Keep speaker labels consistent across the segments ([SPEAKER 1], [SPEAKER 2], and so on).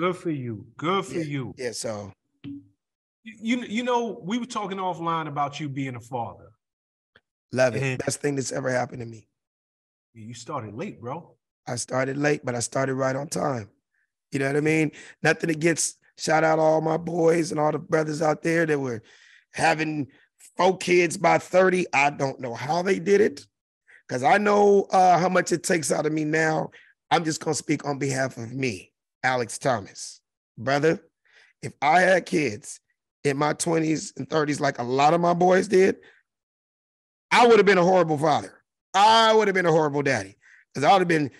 [SPEAKER 1] Good for you. Good for
[SPEAKER 2] yeah,
[SPEAKER 1] you.
[SPEAKER 2] Yeah. So
[SPEAKER 1] you you know we were talking offline about you being a father.
[SPEAKER 2] Love it. And Best thing that's ever happened to me.
[SPEAKER 1] You started late, bro.
[SPEAKER 2] I started late, but I started right on time. You know what I mean? Nothing against shout out all my boys and all the brothers out there that were having four kids by 30. I don't know how they did it because I know uh, how much it takes out of me now. I'm just going to speak on behalf of me, Alex Thomas. Brother, if I had kids in my 20s and 30s, like a lot of my boys did, I would have been a horrible father. I would have been a horrible daddy because I would have been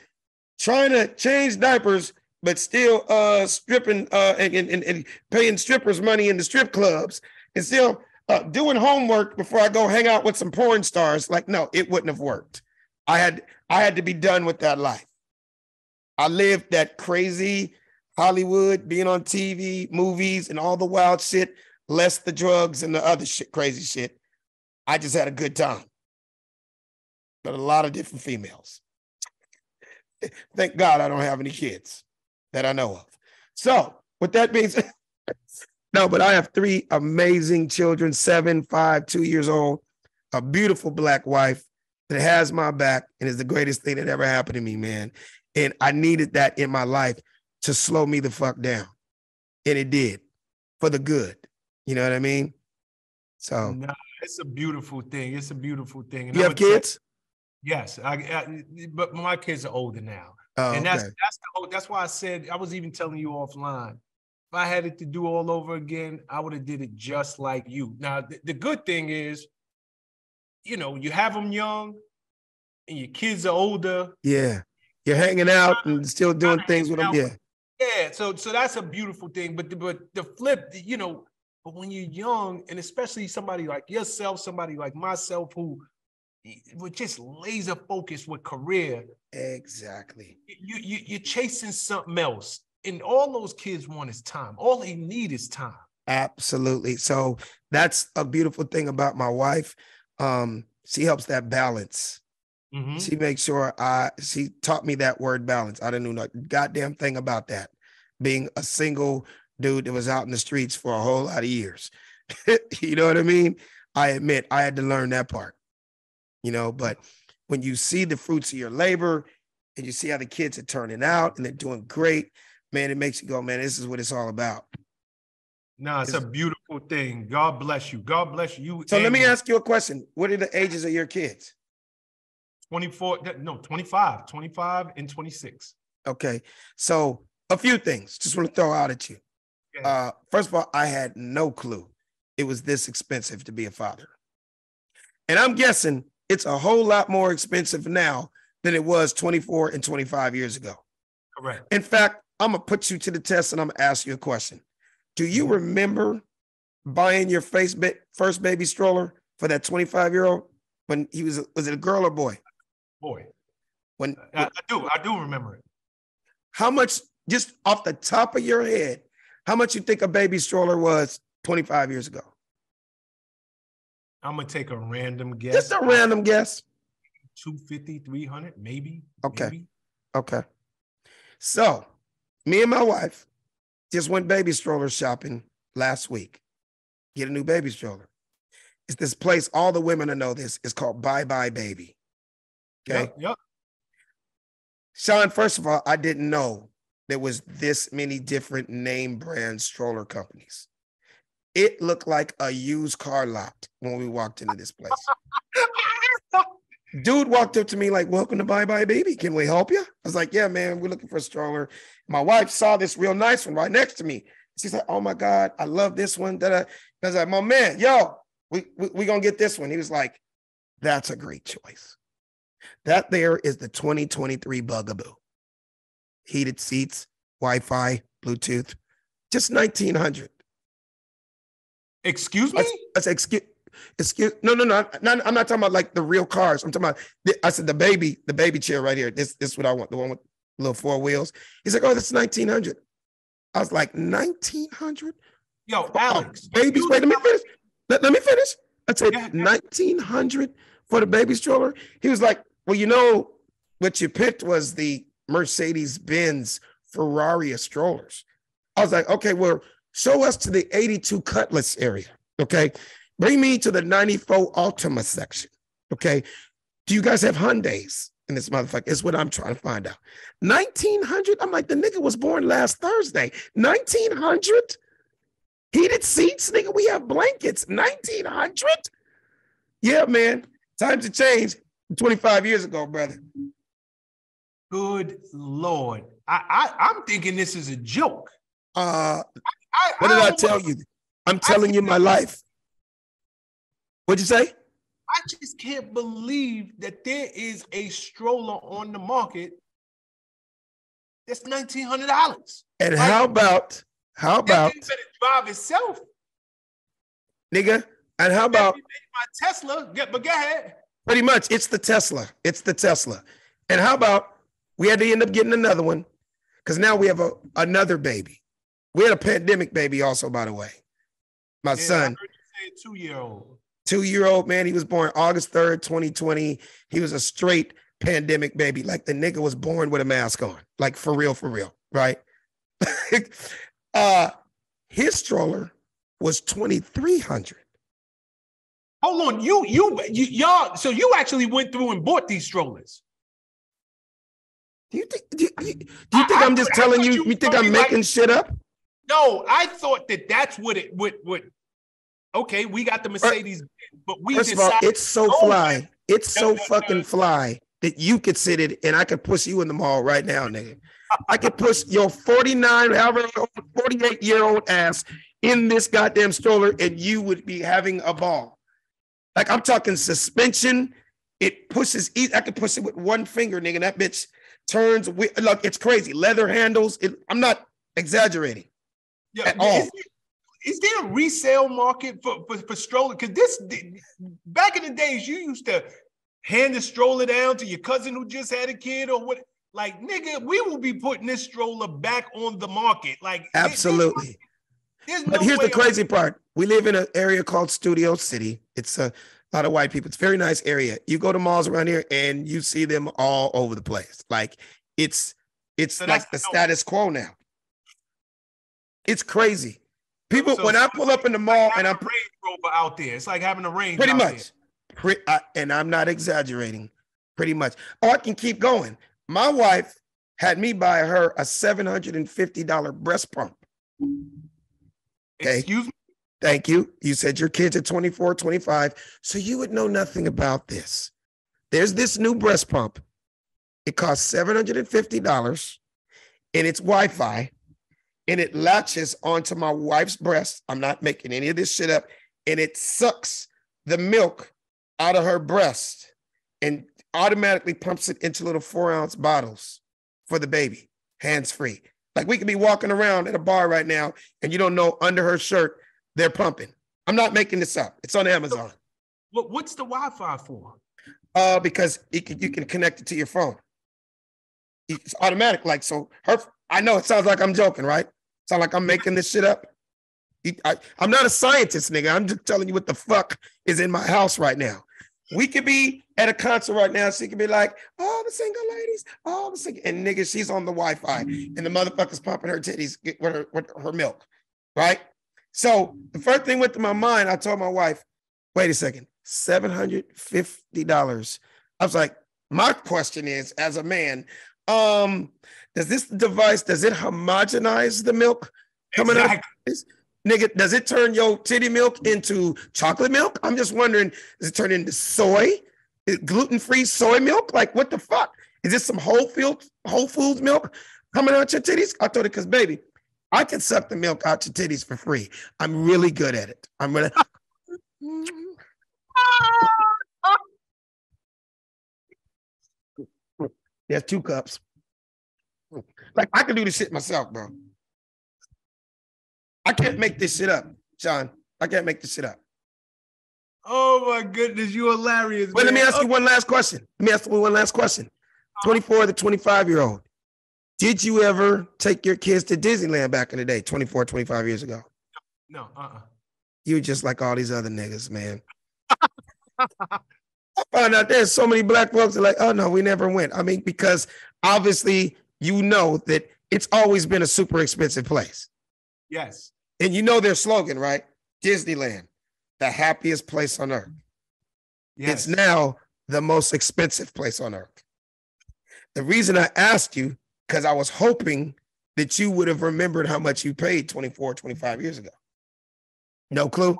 [SPEAKER 2] trying to change diapers, but still uh, stripping uh, and, and, and paying strippers money in the strip clubs and still uh, doing homework before I go hang out with some porn stars. Like, no, it wouldn't have worked. I had I had to be done with that life. I lived that crazy Hollywood, being on TV, movies, and all the wild shit, less the drugs and the other shit, crazy shit. I just had a good time. But a lot of different females. Thank God I don't have any kids that I know of. So, with that being said, no, but I have three amazing children seven, five, two years old, a beautiful black wife that has my back and is the greatest thing that ever happened to me, man. And I needed that in my life to slow me the fuck down. And it did for the good. You know what I mean? So,
[SPEAKER 1] no, it's a beautiful thing. It's a beautiful thing.
[SPEAKER 2] And you have kids?
[SPEAKER 1] Yes, I, I, but my kids are older now, oh, and that's okay. that's the, that's why I said I was even telling you offline. If I had it to do all over again, I would have did it just like you. Now, the, the good thing is, you know, you have them young, and your kids are older.
[SPEAKER 2] Yeah, you're hanging out and still doing things with them. Yeah,
[SPEAKER 1] yeah. So, so that's a beautiful thing. But, the, but the flip, you know, but when you're young, and especially somebody like yourself, somebody like myself, who with just laser focused with career.
[SPEAKER 2] Exactly.
[SPEAKER 1] You, you you're chasing something else, and all those kids want is time. All they need is time.
[SPEAKER 2] Absolutely. So that's a beautiful thing about my wife. Um, she helps that balance. Mm-hmm. She makes sure I. She taught me that word balance. I didn't know a goddamn thing about that. Being a single dude that was out in the streets for a whole lot of years. you know what I mean? I admit I had to learn that part you know, but when you see the fruits of your labor and you see how the kids are turning out and they're doing great, man, it makes you go, man, this is what it's all about.
[SPEAKER 1] No, it's, it's a beautiful thing. God bless you. God bless you.
[SPEAKER 2] So let me ask you a question. What are the ages of your kids?
[SPEAKER 1] 24, no, 25, 25 and 26.
[SPEAKER 2] Okay. So a few things just want to throw out at you. Yeah. Uh, first of all, I had no clue it was this expensive to be a father. And I'm guessing it's a whole lot more expensive now than it was 24 and 25 years ago.
[SPEAKER 1] Correct.
[SPEAKER 2] In fact, I'm gonna put you to the test and I'm gonna ask you a question. Do you mm-hmm. remember buying your first baby stroller for that 25 year old when he was was it a girl or boy?
[SPEAKER 1] Boy.
[SPEAKER 2] When
[SPEAKER 1] I, I do, I do remember it.
[SPEAKER 2] How much, just off the top of your head, how much you think a baby stroller was 25 years ago?
[SPEAKER 1] I'm gonna take a random guess.
[SPEAKER 2] Just a random guess.
[SPEAKER 1] 250, 300, maybe.
[SPEAKER 2] Okay.
[SPEAKER 1] Maybe.
[SPEAKER 2] Okay. So, me and my wife just went baby stroller shopping last week. Get a new baby stroller. It's this place, all the women to know this. It's called Buy Buy Baby. Okay.
[SPEAKER 1] Yep, yep.
[SPEAKER 2] Shawn, first of all, I didn't know there was this many different name brand stroller companies. It looked like a used car lot when we walked into this place. Dude walked up to me like, "Welcome to Buy Buy Baby. Can we help you?" I was like, "Yeah, man. We're looking for a stroller." My wife saw this real nice one right next to me. She's like, "Oh my god, I love this one." That I was like, "My man, yo, we we, we gonna get this one." He was like, "That's a great choice." That there is the 2023 Bugaboo. Heated seats, Wi-Fi, Bluetooth, just 1900.
[SPEAKER 1] Excuse me? I,
[SPEAKER 2] I said, excuse, excuse, no, no, no, not, I'm not talking about like the real cars. I'm talking about, I said, the baby, the baby chair right here. This, this is what I want, the one with little four wheels. He's like, oh, that's 1900. I was like, 1900?
[SPEAKER 1] Yo, oh, Alex.
[SPEAKER 2] babies, wait, let me finish. Let, let me finish. I said, yeah, 1900 for the baby stroller. He was like, well, you know, what you picked was the Mercedes Benz Ferrari strollers. I was like, okay, well, show us to the 82 Cutlass area. Okay. Bring me to the 94 Altima section. Okay. Do you guys have Hyundais in this motherfucker? Is what I'm trying to find out. 1900. I'm like, the nigga was born last Thursday. 1900 heated seats, nigga. We have blankets. 1900. Yeah, man. Times have changed. 25 years ago, brother.
[SPEAKER 1] Good Lord. I, I I'm thinking this is a joke.
[SPEAKER 2] Uh I, what did I, I tell you? I'm telling you my life. What'd you say?
[SPEAKER 1] I just can't believe that there is a stroller on the market that's nineteen hundred dollars.
[SPEAKER 2] And like, how about how about
[SPEAKER 1] drive itself,
[SPEAKER 2] nigga? And how about
[SPEAKER 1] my Tesla? Get, but go ahead.
[SPEAKER 2] Pretty much, it's the Tesla. It's the Tesla. And how about we had to end up getting another one because now we have a another baby. We had a pandemic baby also, by the way. My yeah, son,
[SPEAKER 1] two year old.
[SPEAKER 2] Two year old man. He was born August third, twenty twenty. He was a straight pandemic baby. Like the nigga was born with a mask on. Like for real, for real, right? uh, his stroller was twenty three hundred.
[SPEAKER 1] Hold on, you, you, you, y'all. So you actually went through and bought these strollers.
[SPEAKER 2] Do you think? Do you, do you think I, am just I, telling I you? You, think I'm making like, shit up?
[SPEAKER 1] No, I thought that that's what it would. What? Okay, we got the er, Mercedes, but we
[SPEAKER 2] first of all, it's so oh, fly. It's so fucking fly that you could sit it and I could push you in the mall right now, nigga. I could push your 49, however, 48 year old ass in this goddamn stroller and you would be having a ball. Like I'm talking suspension. It pushes. I can push it with one finger, nigga. That bitch turns. Look, it's crazy. Leather handles. It, I'm not exaggerating yeah, at all.
[SPEAKER 1] Is, is there a resale market for for, for stroller? Because this back in the days, you used to hand the stroller down to your cousin who just had a kid or what. Like nigga, we will be putting this stroller back on the market. Like
[SPEAKER 2] absolutely. There's no but here's the crazy part. We live in an area called Studio City. It's a lot of white people. It's a very nice area. You go to malls around here and you see them all over the place. Like it's it's so like the status quo now. It's crazy. People, so, when I pull up in the mall
[SPEAKER 1] like
[SPEAKER 2] and I'm
[SPEAKER 1] Range Rover out there, it's like having a range.
[SPEAKER 2] Pretty much, Pre- I, and I'm not exaggerating. Pretty much. Oh, I can keep going. My wife had me buy her a seven hundred and fifty dollar breast pump.
[SPEAKER 1] Okay. Excuse me.
[SPEAKER 2] Thank you. You said your kids are 24, 25. So you would know nothing about this. There's this new breast pump. It costs $750 and it's Wi Fi and it latches onto my wife's breast. I'm not making any of this shit up. And it sucks the milk out of her breast and automatically pumps it into little four ounce bottles for the baby, hands free. Like we could be walking around at a bar right now and you don't know under her shirt they're pumping. I'm not making this up. It's on Amazon.
[SPEAKER 1] What what's the Wi-Fi for?
[SPEAKER 2] Uh, because can, you can connect it to your phone. It's automatic. Like so, her. I know it sounds like I'm joking, right? Sound like I'm making this shit up. I, I'm not a scientist, nigga. I'm just telling you what the fuck is in my house right now. We could be at a concert right now. She could be like, "Oh, the single ladies, oh the single," and nigga, she's on the Wi-Fi, and the motherfucker's pumping her titties with her, with her milk, right? So the first thing went to my mind, I told my wife, wait a second, $750. I was like, my question is, as a man, um, does this device, does it homogenize the milk coming exactly. out? Nigga, does it turn your titty milk into chocolate milk? I'm just wondering, does it turn into soy? Gluten-free soy milk? Like what the fuck? Is this some whole field, whole foods milk coming out your titties? I told her, because baby, I can suck the milk out your titties for free. I'm really good at it. I'm really. There's two cups. Like I can do this shit myself, bro. I can't make this shit up, John. I can't make this shit up.
[SPEAKER 1] Oh my goodness, you hilarious.
[SPEAKER 2] Wait, man. let me ask you one last question. Let me ask you one last question. Uh-huh. 24 to 25 year old. Did you ever take your kids to Disneyland back in the day, 24, 25 years ago?
[SPEAKER 1] No, uh-uh.
[SPEAKER 2] You just like all these other niggas, man. I found out there's so many black folks are like, oh no, we never went. I mean, because obviously you know that it's always been a super expensive place.
[SPEAKER 1] Yes.
[SPEAKER 2] And you know their slogan, right? Disneyland, the happiest place on earth. Yes. It's now the most expensive place on earth. The reason I asked you, because I was hoping that you would have remembered how much you paid 24, 25 years ago. No clue?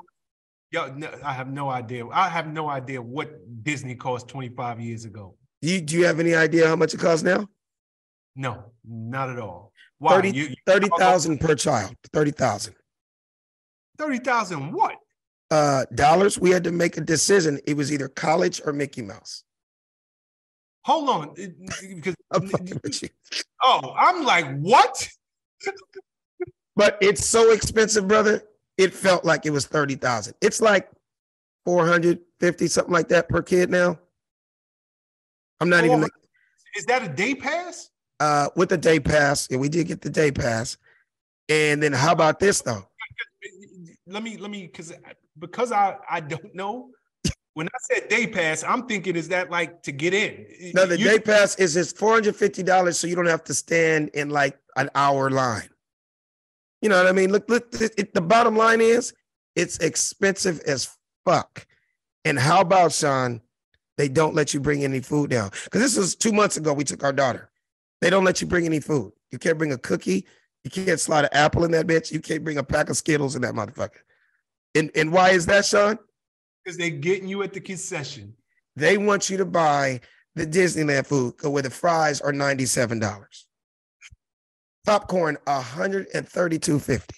[SPEAKER 1] Yo, no, I have no idea. I have no idea what Disney cost 25 years ago.
[SPEAKER 2] You, do you have any idea how much it costs now?
[SPEAKER 1] No, not at all. Why?
[SPEAKER 2] 30, you, you 30,000 per child. 30,000.
[SPEAKER 1] 30,000 what?
[SPEAKER 2] Uh, dollars. We had to make a decision. It was either college or Mickey Mouse.
[SPEAKER 1] Hold on. Because Oh, I'm like, what?
[SPEAKER 2] but it's so expensive, brother. It felt like it was 30,000. It's like 450, something like that per kid now. I'm not oh, even.
[SPEAKER 1] Is that a day pass?
[SPEAKER 2] Uh, with the day pass, yeah, we did get the day pass. And then how about this though?
[SPEAKER 1] Let me let me because because I I don't know. When I said day pass, I'm thinking is that like to get in?
[SPEAKER 2] No, the you, day pass is it's four hundred fifty dollars, so you don't have to stand in like an hour line. You know what I mean? Look, look. It, it, the bottom line is it's expensive as fuck. And how about Shawn? They don't let you bring any food down because this was two months ago. We took our daughter. They don't let you bring any food. You can't bring a cookie. You can't slide an apple in that bitch. You can't bring a pack of Skittles in that motherfucker. And and why is that, Shawn?
[SPEAKER 1] Because they're getting you at the concession.
[SPEAKER 2] They want you to buy the Disneyland food where the fries are $97. Popcorn, 132.50.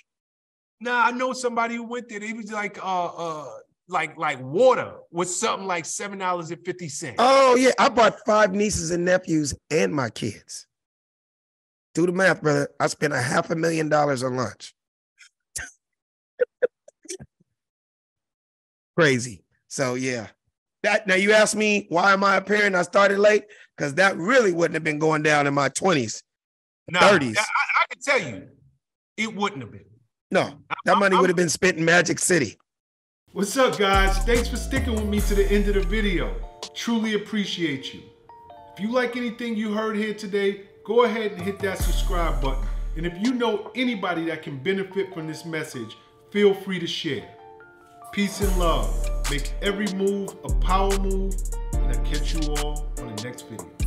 [SPEAKER 1] Nah, I know somebody who went there. He was like uh uh like like water with something like seven dollars and fifty cents.
[SPEAKER 2] Oh yeah, I bought five nieces and nephews and my kids. Do the math, brother. I spent a half a million dollars on lunch. Crazy. So yeah. That now you ask me why am I appearing? I started late because that really wouldn't have been going down in my 20s,
[SPEAKER 1] 30s. I, I can tell you, it wouldn't have been.
[SPEAKER 2] No, that money would have been spent in Magic City.
[SPEAKER 1] What's up, guys? Thanks for sticking with me to the end of the video. Truly appreciate you. If you like anything you heard here today, go ahead and hit that subscribe button. And if you know anybody that can benefit from this message, feel free to share. Peace and love. Make every move a power move. And I'll catch you all on the next video.